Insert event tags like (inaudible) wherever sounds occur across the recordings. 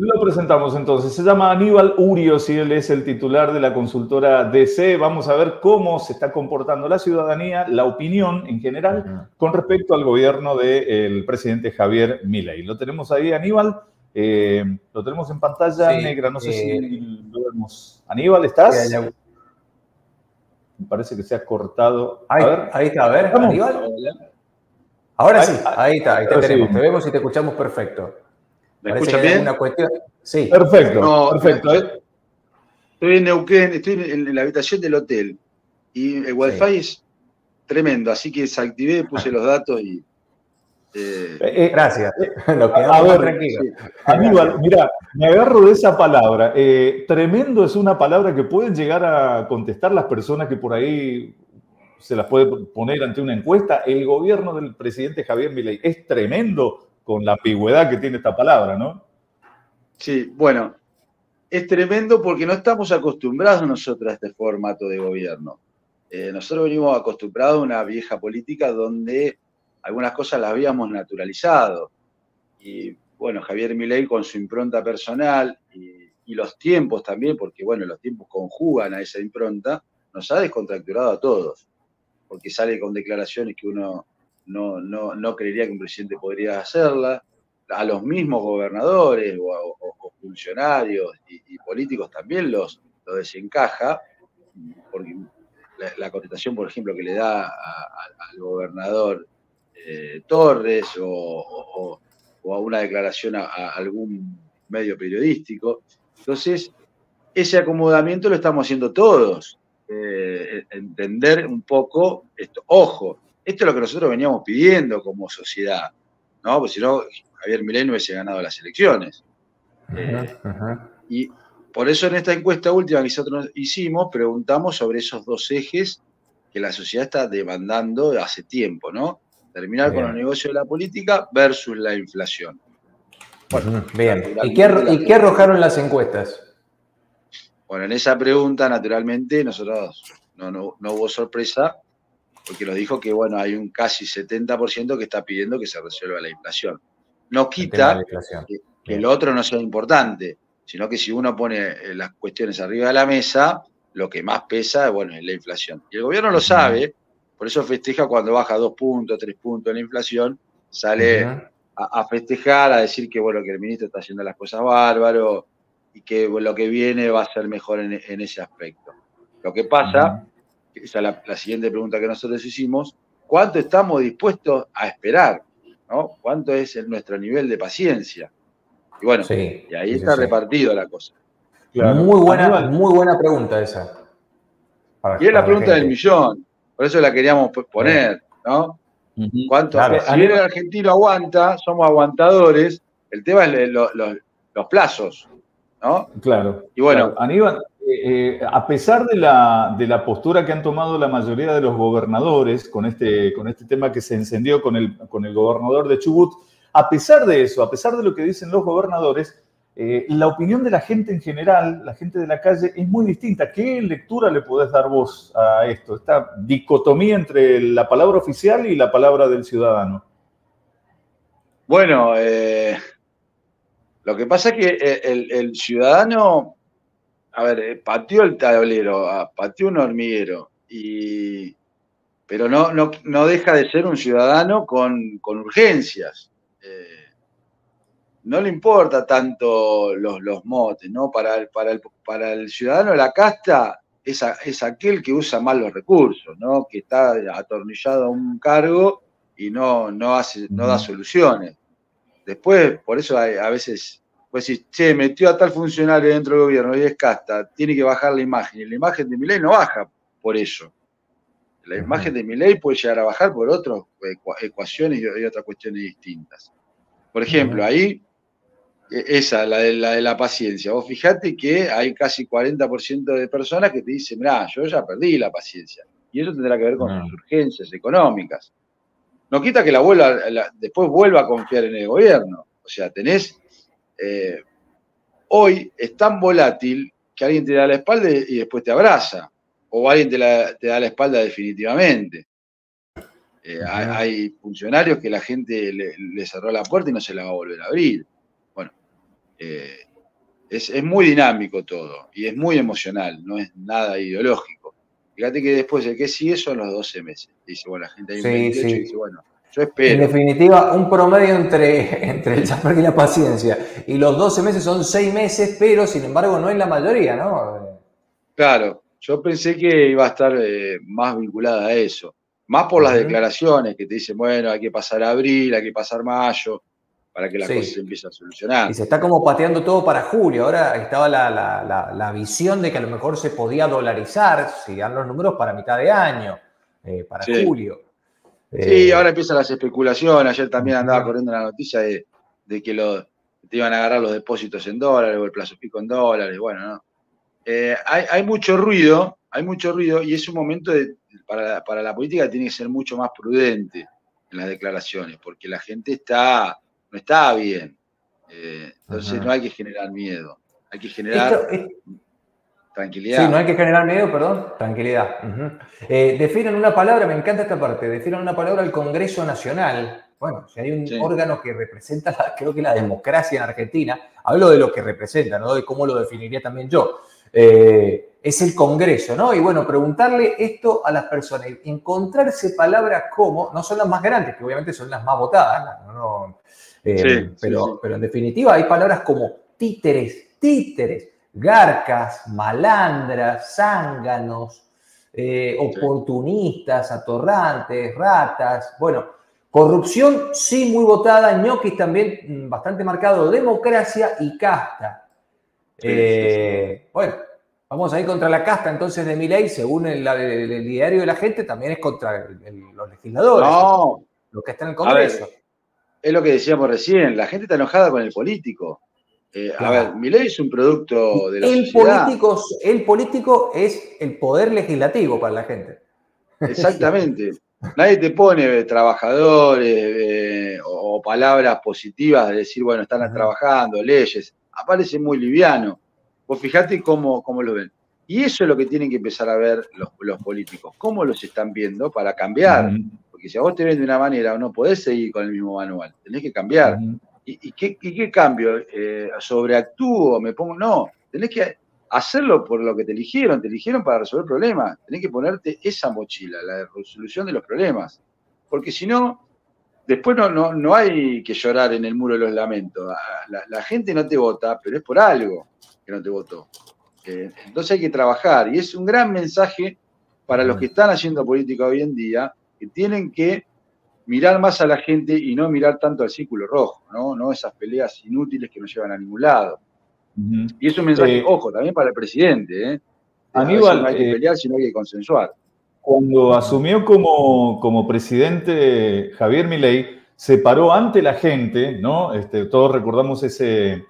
Lo presentamos entonces. Se llama Aníbal Urios y él es el titular de la consultora DC. Vamos a ver cómo se está comportando la ciudadanía, la opinión en general, con respecto al gobierno del presidente Javier Milei. Lo tenemos ahí, Aníbal. Eh, lo tenemos en pantalla negra. No sé si eh, lo vemos. Aníbal, ¿estás? Me parece que se ha cortado. Ahí, ahí está, a ver, Aníbal. Ahora sí, ahí está, ahí te tenemos. Te vemos y te escuchamos perfecto. ¿Me escuchas bien? Una cuestión... Sí. Perfecto, perfecto. ¿eh? Estoy en Neuquén, estoy en la habitación del hotel y el wifi es tremendo, así que desactivé, puse los datos y... Eh, eh, gracias. (laughs) Lo que a ver, tranquilo. Aníbal, mira, me agarro de esa palabra. tremendo es una palabra que pueden llegar a contestar las personas que por ahí se las puede poner ante una encuesta. El gobierno del presidente Javier Milei es tremendo con la ambigüedad que tiene esta palabra, ¿no? Sí, bueno, es tremendo porque no estamos acostumbrados nosotros a este formato de gobierno. Eh, nosotros venimos acostumbrados a una vieja política donde algunas cosas las habíamos naturalizado. Y bueno, Javier Milei con su impronta personal y, los tiempos también, porque bueno, los tiempos conjugan a esa impronta, nos ha descontracturado a todos, porque sale con declaraciones que uno no, no, no creería que un presidente podría hacerla. A los mismos gobernadores o, funcionarios y, políticos también los, desencaja, porque la, contestación, por ejemplo, que le da al gobernador eh, Torres o, a una declaración a, algún medio periodístico. Entonces, ese acomodamiento lo estamos haciendo todos. Eh, entender un poco esto. Ojo, esto es lo que nosotros veníamos pidiendo como sociedad, ¿no? Porque si no, Javier Milei no hubiese ganado las elecciones. Eh, y por eso en esta encuesta última que nosotros hicimos, preguntamos sobre esos dos ejes que la sociedad está demandando hace tiempo, ¿no? Terminar con los negocios de la política versus la inflación. Bueno, bien. ¿Y qué, arrojaron las encuestas? Bueno, en esa pregunta, naturalmente, nosotros no hubo sorpresa porque nos dijo que, bueno, hay un casi 70% que está pidiendo que se resuelva la inflación. No quita que, el otro no sea importante, sino que si uno pone eh, las cuestiones arriba de la mesa, lo que más pesa, bueno, es la inflación. Y el gobierno lo sabe, por eso festeja cuando baja dos puntos, tres puntos la inflación, sale a, festejar, a decir que, bueno, que el ministro está haciendo las cosas bárbaro y que lo que viene va a ser mejor en, ese aspecto. Lo que pasa esa es la, siguiente pregunta que nosotros hicimos, ¿cuánto estamos dispuestos a esperar? ¿no? ¿Cuánto es nuestro nivel de paciencia? Y bueno, y ahí está repartido la cosa. Muy, buena, muy buena pregunta esa. y es la pregunta del millón, por eso la queríamos poner, ¿no? ¿Cuánto? si bien el argentino aguanta, somos aguantadores, el tema es los, plazos, ¿no? Claro. Y bueno. Aníbal, eh, eh, a pesar de la, de la, postura que han tomado la mayoría de los gobernadores con este, con este tema que se encendió con el, con el gobernador de Chubut, a pesar de eso, a pesar de lo que dicen los gobernadores, eh, la opinión de la gente en general, la gente de la calle, es muy distinta. ¿Qué lectura le podés dar vos a esto? Esta dicotomía entre la palabra oficial y la palabra del ciudadano. Bueno, lo que pasa es que el, el ciudadano a ver, eh, pateó el tablero, ah, pateó un hormiguero, y, pero no, no, deja de ser un ciudadano con, urgencias. Eh, no le importa tanto los, los motes, ¿no? Para el, para, el, para el ciudadano de la casta es, es aquel que usa mal los recursos, ¿no? Que está atornillado a un cargo y no, no, hace, no da soluciones. Después, por eso a veces pues si, che, metió a tal funcionario dentro del gobierno y es casta, tiene que bajar la imagen. Y la imagen de Milei no baja por eso. La imagen de Milei puede llegar a bajar por otras ecuaciones y otras cuestiones distintas. Por ejemplo, ahí, e, esa, la de la, de la paciencia. Vos fijate que hay casi 40% de personas que te dicen, mira, yo ya perdí la paciencia. Y eso tendrá que ver con sus urgencias económicas. No quita que la vuelva, después vuelva a confiar en el gobierno. O sea, tenés eh, hoy es tan volátil que alguien te da la espalda y después te abraza, o alguien te, da la espalda definitivamente. Eh, hay, funcionarios que la gente le, cerró la puerta y no se la va a volver a abrir. Bueno, eh, es, muy dinámico todo y es muy emocional, no es nada ideológico. Fíjate que después el que sigue son los 12 meses. Dice, bueno, la gente hay un 28 y dice, bueno, yo espero. En definitiva, un promedio entre, (laughs) entre el champer y la paciencia. Y los 12 meses son 6 meses, pero sin embargo no es la mayoría, ¿no? Claro, yo pensé que iba a estar eh, más vinculada a eso. Más por las declaraciones que te dicen, bueno, hay que pasar abril, hay que pasar mayo para que la cosa se empiece a solucionar. Y se está como pateando todo para julio. Ahora estaba la, visión de que a lo mejor se podía dolarizar, si dan los números, para mitad de año, eh, para julio. Sí, eh, ahora empiezan las especulaciones. Ayer también andaba corriendo la noticia de, que lo, te iban a agarrar los depósitos en dólares o el plazo pico en dólares. Bueno, ¿no? Eh, hay, mucho ruido, hay mucho ruido y es un momento para, para la política tiene que ser mucho más prudente en las declaraciones, porque la gente está no está bien. Eh, entonces no hay que generar miedo, hay que generar tranquilidad. Sí, no hay que generar miedo, perdón, tranquilidad. Eh, definan una palabra, me encanta esta parte, definan una palabra al Congreso Nacional. Bueno, si hay un órgano que representa, creo que la democracia en Argentina, hablo de lo que representa, no de cómo lo definiría también yo. Eh, es el Congreso, ¿no? Y bueno, preguntarle esto a las personas, encontrarse palabras como, no son las más grandes, que obviamente son las más votadas, no, eh, pero, pero en definitiva hay palabras como títeres, títeres, garcas, malandras, zánganos, eh, oportunistas, atorrantes, ratas, bueno, corrupción sí muy votada, ñoquis también mm, bastante marcado, democracia y casta. Eh, bueno, vamos a ir contra la casta entonces de mi ley, según el, diario de la gente, también es contra los legisladores, no. los que están en el Congreso es lo que decíamos recién, la gente está enojada con el político. Eh, a ver, mi ley es un producto de la el Político, el político es el poder legislativo para la gente. Exactamente. (laughs) Nadie te pone trabajadores eh, o, palabras positivas de decir, bueno, están trabajando, leyes. Aparece muy liviano. Vos fijate cómo, cómo lo ven. Y eso es lo que tienen que empezar a ver los, políticos, cómo los están viendo para cambiar. Porque si a vos te ven de una manera, no podés seguir con el mismo manual, tenés que cambiar. ¿Y, qué, cambio? Eh, ¿Sobreactúo? ¿Me pongo? No, tenés que hacerlo por lo que te eligieron, te eligieron para resolver problemas, tenés que ponerte esa mochila, la resolución de los problemas. Porque si no, después no, no, no hay que llorar en el muro de los lamentos. Ah, la, gente no te vota, pero es por algo que no te votó. Eh, entonces hay que trabajar y es un gran mensaje para los que están haciendo política hoy en día, que tienen que mirar más a la gente y no mirar tanto al círculo rojo, ¿no? No esas peleas inútiles que no llevan a ningún lado. Y es un mensaje, eh, ojo, también para el presidente, ¿eh? Aníbal, no hay que eh, pelear, sino hay que consensuar. Cuando asumió como, como presidente Javier Milei, se paró ante la gente, ¿no? Este, todos recordamos ese,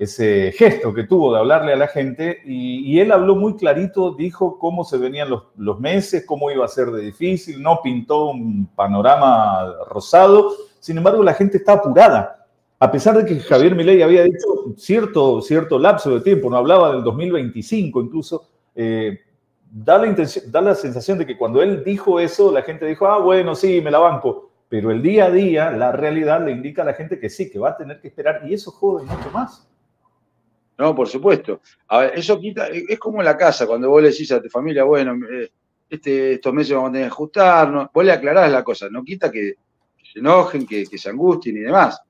ese gesto que tuvo de hablarle a la gente y, él habló muy clarito, dijo cómo se venían los, meses, cómo iba a ser de difícil, no pintó un panorama rosado, sin embargo la gente está apurada, a pesar de que Javier Milei había dicho cierto, cierto lapso de tiempo, no hablaba del 2025 incluso, eh, da, la da la sensación de que cuando él dijo eso, la gente dijo, ah, bueno, sí, me la banco, pero el día a día, la realidad le indica a la gente que sí, que va a tener que esperar y eso jode mucho más. No, por supuesto. A ver, eso quita, es como en la casa, cuando vos le decís a tu familia, bueno, eh, este, estos meses vamos a tener que ajustarnos, vos le aclarás la cosa, no quita que se enojen, que, se angustien y demás.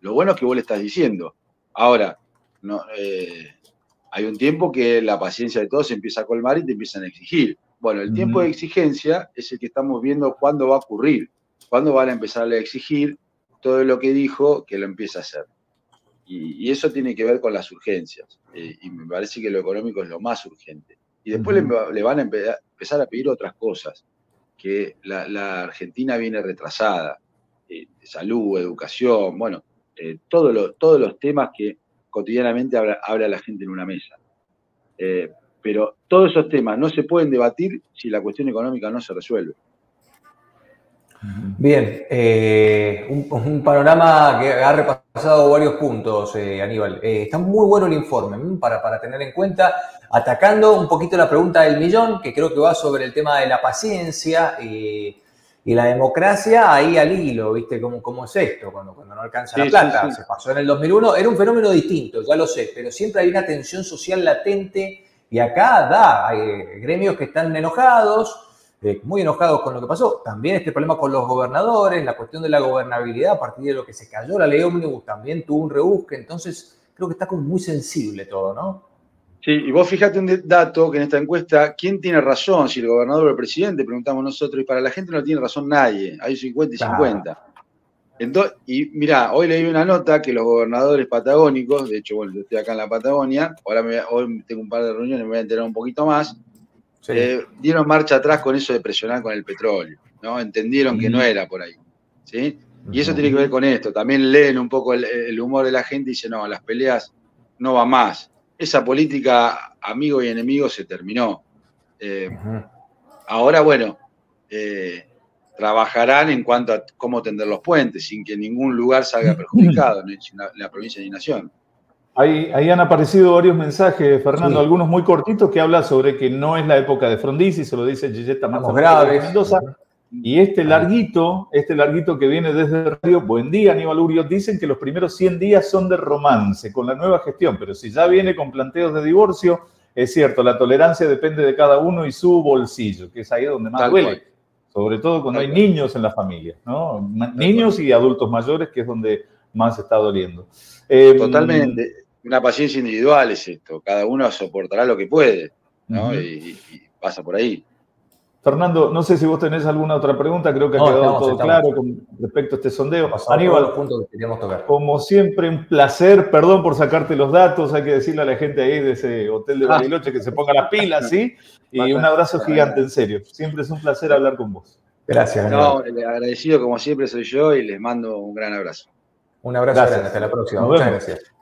Lo bueno es que vos le estás diciendo. Ahora, no, eh, hay un tiempo que la paciencia de todos se empieza a colmar y te empiezan a exigir. Bueno, el tiempo de exigencia es el que estamos viendo cuándo va a ocurrir, cuándo van a empezar a exigir todo lo que dijo que lo empieza a hacer. Y, eso tiene que ver con las urgencias. Eh, y me parece que lo económico es lo más urgente. Y después le, van a empezar a pedir otras cosas, que la, Argentina viene retrasada, eh, salud, educación, bueno, eh, todos los temas que cotidianamente habla, habla, la gente en una mesa. pero todos esos temas no se pueden debatir si la cuestión económica no se resuelve. Bien, eh, un, panorama que ha repasado varios puntos, eh, Aníbal. Eh, está muy bueno el informe para, para, tener en cuenta, atacando un poquito la pregunta del millón, que creo que va sobre el tema de la paciencia. Y la democracia ahí al hilo, ¿viste? ¿Cómo, cómo es esto? Cuando, cuando no alcanza la plata. Se pasó en el 2001, era un fenómeno distinto, ya lo sé, pero siempre hay una tensión social latente y acá da, hay gremios que están enojados, eh, muy enojados con lo que pasó. También este problema con los gobernadores, la cuestión de la gobernabilidad a partir de lo que se cayó la ley ómnibus también tuvo un rebusque, entonces creo que está como muy sensible todo, ¿no? Sí, y vos fíjate un dato que en esta encuesta, ¿quién tiene razón? Si el gobernador o el presidente, preguntamos nosotros, y para la gente no tiene razón nadie, hay 50 y 50. Entonces, y mira, hoy leí una nota que los gobernadores patagónicos, de hecho, bueno, yo estoy acá en la Patagonia, ahora hoy tengo un par de reuniones, me voy a enterar un poquito más, eh, dieron marcha atrás con eso de presionar con el petróleo, ¿no? Entendieron que no era por ahí, ¿sí? Y eso tiene que ver con esto, también leen un poco el, humor de la gente y dicen, no, las peleas no va más. Esa política amigo y enemigo se terminó. Eh, ahora, bueno, eh, trabajarán en cuanto a cómo tender los puentes, sin que ningún lugar salga (laughs) perjudicado, en la provincia ni nación. Ahí, ahí, han aparecido varios mensajes, Fernando, algunos muy cortitos que hablan sobre que no es la época de Frondizi, se lo dice Gilletta más Mendoza. Y este larguito, este larguito que viene desde el radio, buen día Aníbal Urio, dicen que los primeros 100 días son de romance con la nueva gestión, pero si ya viene con planteos de divorcio, es cierto, la tolerancia depende de cada uno y su bolsillo, que es ahí donde más duele, sobre todo cuando hay niños en la familia, ¿no? Niños y adultos mayores, que es donde más está doliendo. Em, Totalmente una paciencia individual es esto, cada uno soportará lo que puede, ¿no? y, pasa por ahí. Fernando, no sé si vos tenés alguna otra pregunta, creo que ha quedado todo claro con respecto a este sondeo. Aníbal, como siempre, un placer, perdón por sacarte los datos, hay que decirle a la gente ahí de ese hotel de Bariloche que se ponga las pilas, ¿sí? Y un abrazo gigante, en serio. Siempre es un placer hablar con vos. Gracias. No, agradecido como siempre soy yo y les mando un gran abrazo. Un abrazo hasta la próxima. Muchas gracias.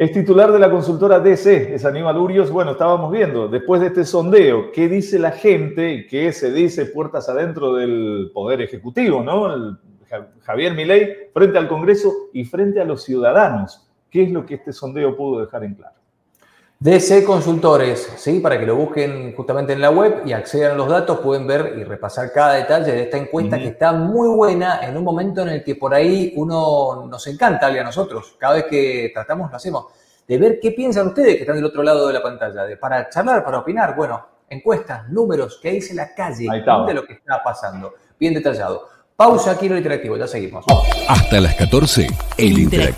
Es titular de la consultora DC, es Aníbal Urios. Bueno, estábamos viendo, después de este sondeo, ¿qué dice la gente? ¿Qué se dice puertas adentro del Poder Ejecutivo, ¿no? Javier Milei frente al Congreso y frente a los ciudadanos. ¿Qué es lo que este sondeo pudo dejar en claro? DC Consultores, ¿sí? Para que lo busquen justamente en la web y accedan a los datos, pueden ver y repasar cada detalle de esta encuesta que está muy buena en un momento en el que por ahí uno nos encanta, a nosotros, cada vez que tratamos lo hacemos, de ver qué piensan ustedes que están del otro lado de la pantalla, de, para charlar, para opinar, bueno, encuestas, números, qué dice la calle, de lo que está pasando, bien detallado. Pausa aquí en el interactivo, ya seguimos. Hasta las 14, el interactivo.